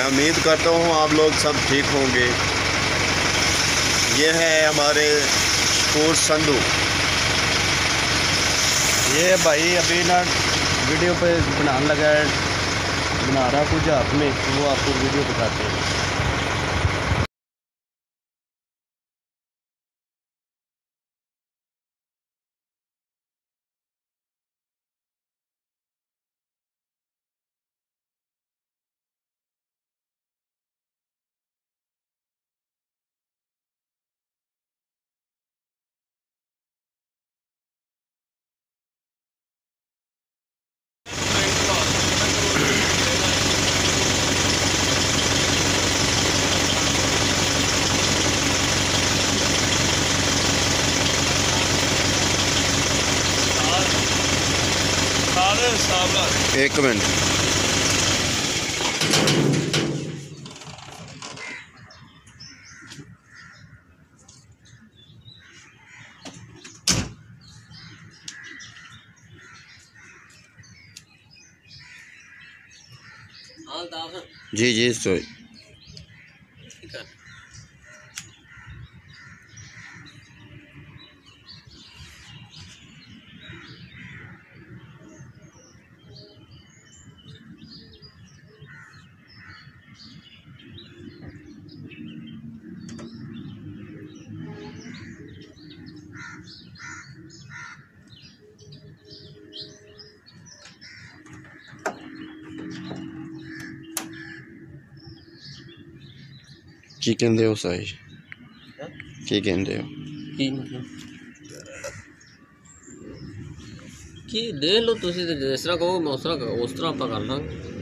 मैं उम्मीद करता हूँ आप लोग सब ठीक होंगे। ये है हमारे शकूर संधु। ये भाई अभी ना वीडियो पे बनाने लगा है। बना रहा कुछ हाथ में, वो आपको वीडियो बताते हैं। एक मिनट। जी जी सो ਕੀ ਕਹਿੰਦੇ ਹੋ ਸਾਈ? ਕੀ ਕਹਿੰਦੇ ਹੋ? ਕੀ ਮਤਲਬ? ਕੀ ਦੇ ਲੋ ਤੁਸੀਂ ਤੇ ਜਿਸ ਤਰ੍ਹਾਂ ਕਹੋਗੇ ਮੈਂ ਉਸ ਤਰ੍ਹਾਂ ਉਸ ਤਰ੍ਹਾਂ ਆਪਾਂ ਕਰ ਲਾਂਗੇ।